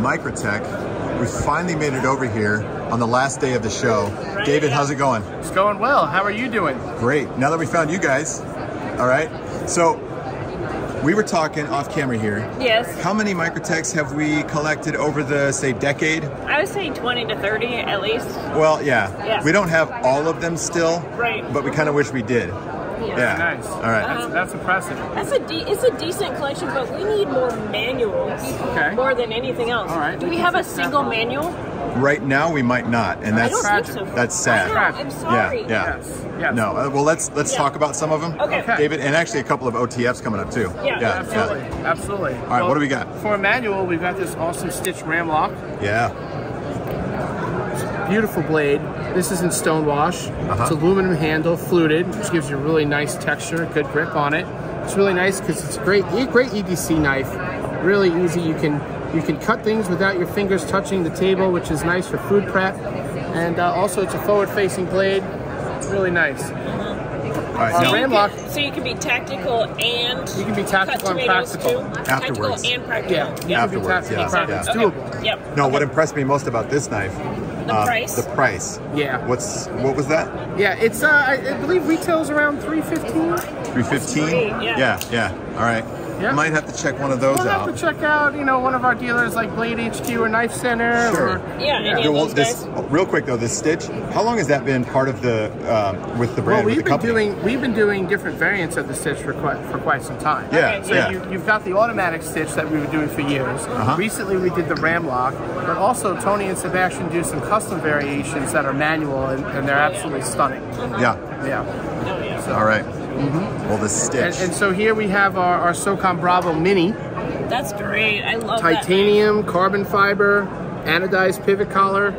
Microtech. We finally made it over here on the last day of the show. David, how's it going? It's going well. How are you doing? Great. Now that we found you guys, all right. So we were talking off camera here. Yes. How many Microtechs have we collected over the say decade? I would say 20 to 30 at least. Well, yeah. Yeah. We don't have all of them still, Right. but we kind of wish we did. Yeah. Yeah. Nice. All right. That's, that's impressive. That's a de- it's a decent collection, but we need more manuals Okay. more than anything else. All right, Do we we have a fix that. single manual? Right now we might not, and I that's don't think so. that's sad. I know, I'm sorry. Yeah, yeah. Yes. Yes. No, uh, well let's let's Yeah. talk about some of them. Okay. Okay. David, and actually a couple of OTFs coming up too. Yeah, Absolutely. Absolutely. All right, what do we got? For a manual, we've got this awesome stitch ram lock. Yeah. Beautiful blade. This is in stone wash. Uh-huh. It's aluminum handle, fluted, which gives you a really nice texture, good grip on it. It's really nice because it's a great, great EDC knife. Really easy. You can you can cut things without your fingers touching the table, which is nice for food prep. And uh, also, it's a forward-facing blade. It's Really nice. All right. Uh, now- You Ram can- So you can be tactical and You can be cut tactical and tomatoes practical. too. Afterwards. Tactical and practical. Yeah, Yep. you can be Afterwards, tactical and yeah, practical. yeah. It's Okay. doable. Yep. no, Okay. what impressed me most about this knife? The uh, price? The price. Yeah. What's what was that? Yeah, it's uh, I, I believe retails around three fifteen. Three fifteen. Yeah. yeah. Yeah. All right. Yeah. Might have to check one of those We'll out. have to check out, you know, one of our dealers like Blade HQ or Knife Center. Sure. Or, Yeah, any Yeah, of well, those this guys. real quick though, this stitch. How long has that been part of the um, with the brand with we've the been company? doing we've been doing different variants of the stitch for quite for quite some time. Yeah, Okay, So yeah. you, you've got the automatic stitch that we were doing for years. Uh-huh. Recently, we did the ram lock, but also Tony and Sebastian do some custom variations that are manual, and, and they're absolutely stunning. yeah. Yeah. Oh, yeah. All right. Well, the stitch. And, and so here we have our, our SOCOM Bravo Mini. That's great. I love that. titanium, carbon fiber, anodized pivot collar.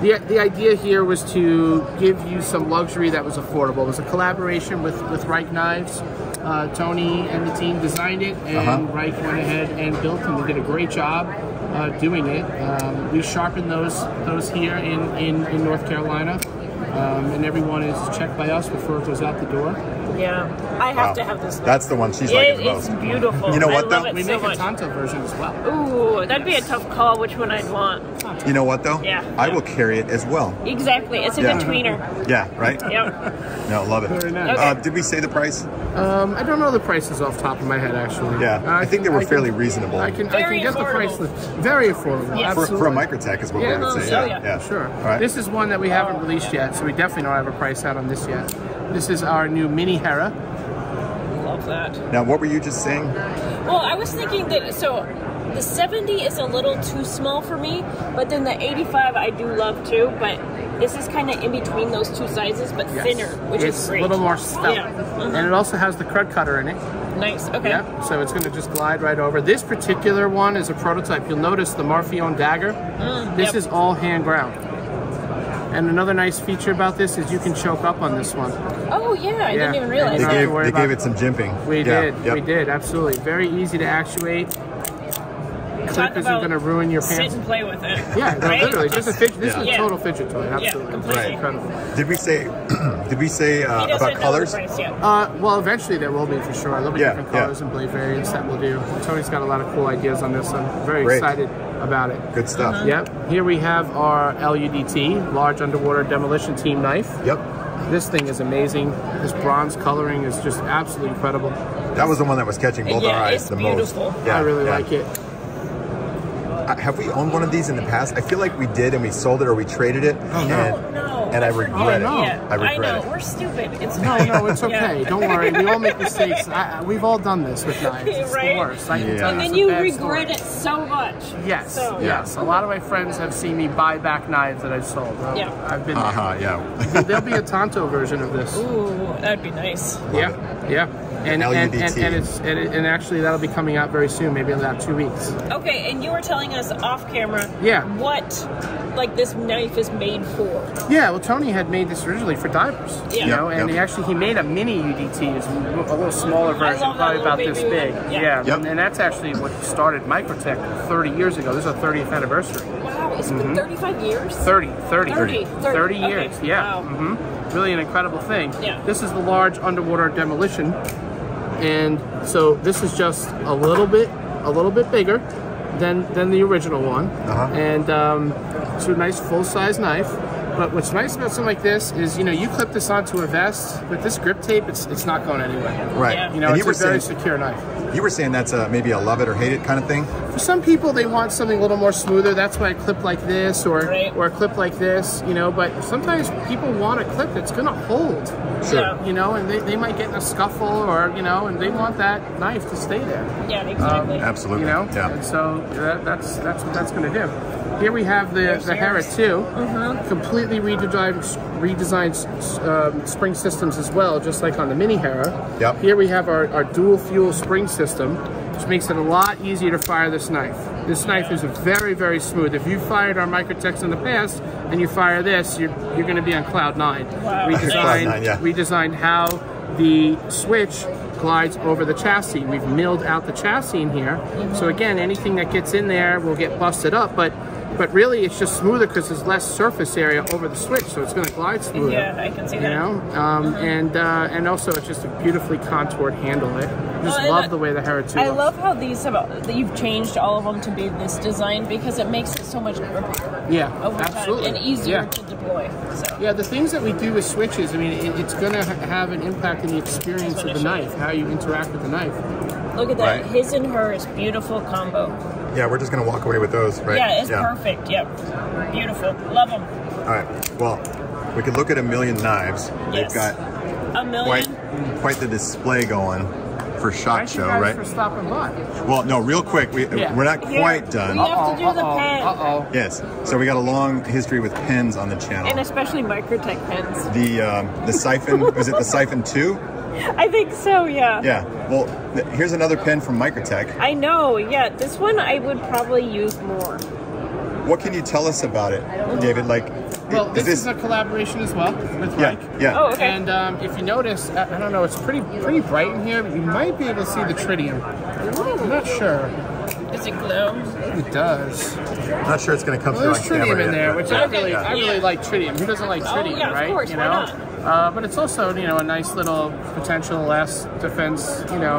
The, the idea here was to give you some luxury that was affordable. It was a collaboration with, with Reate Knives. Uh, Tony and the team designed it, and Uh-huh. Reate went ahead and built them. They did a great job uh, doing it. Um, we sharpened those those here in, in, in North Carolina, um, and everyone is checked by us before it goes out the door. Yeah. I have Wow. to have this. That's the one she's It- liking the it's most. beautiful. You know what, I love though? It We so make much. a Tonto version as well. Ooh, that'd be a tough call. Which one I'd want? You know what though? Yeah. I will carry it as well. Exactly. It's a Yeah. good tweener. Yeah. Right. Yep. No, love it. Very nice. Uh, did we say the price? Um, I don't know the prices off the top of my head, actually. Yeah, Uh, I think can- they were I can- fairly reasonable. I can, I can get the price list. Very affordable. Yes. For, Absolutely. for a Microtech is what Yeah. we would say. Oh, Yeah. yeah. Sure. All right. This is one that we haven't released yet, so we definitely don't have a price out on this yet. This is our new Mini Hera. Love that. Now, what were you just saying? Well, I was thinking that so the 70 is a little too small for me, but then the 85 I do love too. But this is kind of in between those two sizes, but Yes. thinner, which it's is great. a little more stout. Yeah. Uh-huh. And it also has the crud cutter in it. Nice. Okay. Yep. So it's going to just glide right over. This particular one is a prototype. You'll notice the Marfione dagger. this yep. is all hand ground. And another nice feature about this is you can choke up on this one. Oh yeah, I Yeah. didn't even realize They Not that. to gave they gave it some jimping. We Yeah, did. yep. We did. Absolutely. Very easy to actuate. Talk Clip isn't going to ruin your Sit pants. and play with it. Yeah, no, right? literally. Just a fidget. This is a total fidget toy. Yeah, Absolutely. completely. Right. Incredible. Did we say? did we say uh, about colors? Price yet. Uh, well, eventually there will be for sure. There'll be Yeah, different yeah. colors and blade variants that we'll do. Tony's got a lot of cool ideas on this. I'm very Great. excited about it. Good stuff. Uh-huh. Yep. Here we have our LUDT, Large Underwater Demolition Team Knife. Yep. This thing is amazing. This bronze coloring is just absolutely incredible. That was the one that was catching both Yeah, our eyes the beautiful. most. I really yeah. like it. Have we owned one of these in the past? I feel like we did, and we sold it or we traded it. Oh, no. and, Oh, no. and I regret it. no. Yeah, I regret know. it. We're stupid. It's No, no, it's okay. Yeah. Don't worry. We all make mistakes. I, I- we've all done this with knives. It's Right? the worst. I can Yeah. tell And you then you regret stories. it so much. Yes, So, yes. A lot of my friends have seen me buy back knives that I've sold. Well, Yeah. I've been Uh there. huh. Yeah. There'll be a Tonto version of this. Ooh, that'd be nice. Yeah, yeah. And and, and, and it's and, it- and actually that'll be coming out very soon, maybe in about two weeks. Okay, and you were telling us off camera. Yeah. What, like this knife is made for? Yeah, well, Tony had made this originally for divers. Yeah. You know, Yep, and yep. he actually he made a mini UDT, is a little smaller version, probably about this big. one. Yeah. Yeah, Yep. and, and that's actually what started Microtech 30 years ago. This is our 30th anniversary. Wow, it's been 35 years. 30, 30, 30, 30, years. okay, Yeah. wow. hmm Really an incredible thing. Yeah. This is the large underwater demolition, and so this is just a little bit, a little bit bigger. than than the original one, Uh-huh. and um, it's a nice full size knife. But what's nice about something like this is, you know, you clip this onto a vest with this grip tape, it's it's not going anywhere. Right. Yeah. You know, and it's you a were very saying secure knife. you were saying that's a maybe a love it or hate it kind of thing. For some people, they want something a little more smoother. That's why I clip like this, or Right. or a clip like this. You know, but sometimes people want a clip that's going to hold. Sure. Yeah. You know, and they, they might get in a scuffle, or you know, and they want that knife to stay there. Yeah, exactly. Um, absolutely. You know. Yeah. And so that, that's that's what that's going to do. Here we have the There's the Hera yours. 2, mm-hmm. Completely redesigned redesigned um, spring systems as well, just like on the Mini Hera. Yep. Here we have our, our dual fuel spring system, which makes it a lot easier to fire this knife. This knife is very, very smooth. If you fired our Microtechs in the past and you fire this, you're, you're going to be on cloud nine. Wow. We Cloud designed, nine, yeah. we designed how the switch glides over the chassis. We've milled out the chassis in here. So again, anything that gets in there will get busted up, but but really it's just smoother because there's less surface area over the switch, so it's going to glide smoother. Yeah, I can see You that. know, um, and uh, and also it's just a beautifully contoured handle. I just and love the way the Hera 2 I looks. love how these have that you've changed all of them to be this design because it makes it so much grippier Yeah, over absolutely. time and easier Yeah. to deploy. So Yeah, the things that we do with switches, I mean, it, it's going to ha- have an impact in the experience of the knife, how you interact with the knife. look at that, Right. his and hers, beautiful combo. Yeah, we're just gonna walk away with those, right? Yeah, it's perfect. Yep, beautiful. Love them. All right. Well, we could look at a million knives. Yes. They've got A million. quite quite the display going for Shot Thank Show, you guys right? for stopping by. Well, no, real quick. We Yeah. we're not Here, quite done. we have to do the uh-oh, pen. Uh-oh. Yes. So we got a long history with pens on the channel. And especially Microtech pens. the um, the siphon was it the siphon two? I think so, yeah. Yeah. Well, th- here's another pen from Microtech. I know, yeah. This one I would probably use more. What can you tell us about it, David? Like, Well, is this, is a collaboration as well with yeah, Mike. yeah. Oh, okay. And um, if you notice, I, I don't know, it's pretty pretty bright in here, but you might be able to see the tritium. I'm not sure. Does it glow? It does. Not sure it's going to come Well, through there's on camera tritium in yet, there, but- which I really, I yeah. like tritium. Who doesn't like tritium, Oh, tritium, yeah, of course, you why know, not? Uh, but it's also, you know, a nice little potential last defense, you know,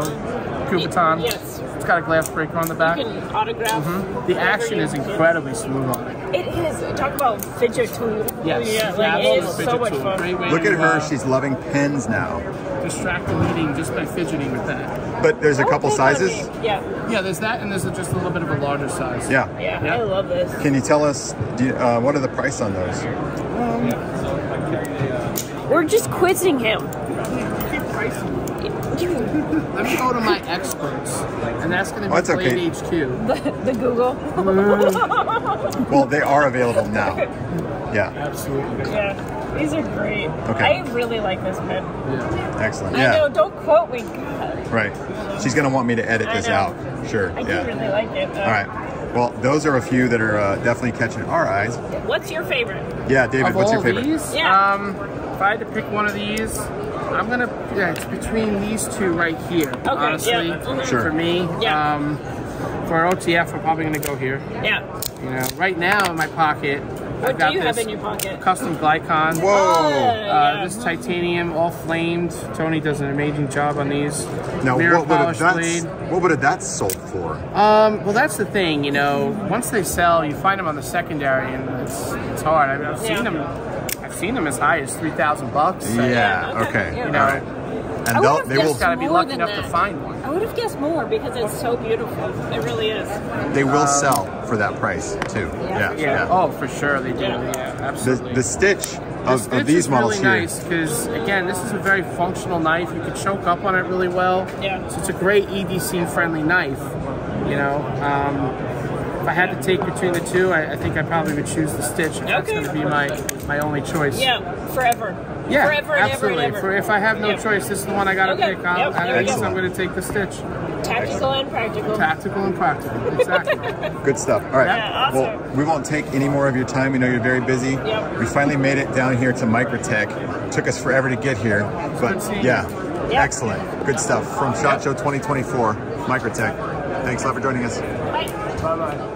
Kubotan. Yes. It's got a glass breaker on the back. You can autograph. Mm-hmm. The action is incredibly smooth on it. It is. Talk about fidget tool. Yes, Yeah, like it absolute is so much tool. fun. Great Look at her. uh, She's loving pens now. distract the meeting just by fidgeting with that. But there's a Oh, couple sizes. Yeah. Yeah, there's that, and there's just a little bit of a larger size. Yeah. yeah, Yeah. I love this. Can you tell us do you, uh, what are the price on those? We're just quizzing him. Let me go to my experts, and that's going to be Oh, that's okay. HQ. The, the Google. Mm. Well, they are available now. Yeah. Absolutely. yeah, these are great. Okay. I really like this pen. Yeah. Excellent. I know. Yeah. Don't quote me. God, Right. She's going to want me to edit this out. Sure. I do Yeah. really like it. Though. All right. Well, those are a few that are uh, definitely catching our eyes. What's your favorite? Yeah, David, Of what's your favorite? these, Yeah. um, if I had to pick one of these, I'm gonna. Yeah, it's between these two right here. honestly, yeah. Mhm. Sure. for me. Yeah. Um, for OTF, I'm probably gonna go here. Yeah. You know, right now in my pocket, What I've got do you this have in your pocket? custom Glykon. Whoa. Oh, Uh, yeah. This titanium, all flamed. Tony does an amazing job on these. Now, Mirror what would, have polished that, blade. what would have that sold for? Um, well, that's the thing, you know. Once they sell, you find them on the secondary, and it's, it's hard. I mean, I've seen Yeah. them. I've seen them as high as three thousand bucks. So, yeah, okay. okay. Yeah. All know, right. I And would they'll, have they will guessed- Got to be More lucky than enough to that. find one. I would have guessed more because it's so beautiful. It really is. they will sell for that price too. Yeah. for Yeah. sure. Oh, for sure they do. Yeah. Yeah, The, absolutely. the stitch The of, stitch of these is models really here. nice because again, this is a very functional knife. You could choke up on it really well. Yeah. So it's a great EDC friendly knife. You know, um, if I had to take between the two, I, I think I probably would choose the stitch. If That's Okay. going to be my my only choice. Yeah, forever. Yeah, forever and absolutely. ever and For if I have no Yep. choice, this is the one I got to Okay, pick. I'll, yep, out there of we go. I'm going to take the stitch. Tactical and practical. Tactical and practical. Exactly. Good stuff. All right. Yeah, awesome. Well, we won't take any more of your time. We know you're very busy. Yep. We finally made it down here to Microtech. Took us forever to get here, but good yeah, Yep. excellent. Good stuff from Shot Show 2024, Microtech. Thanks a lot for joining us. Bye. bye bye.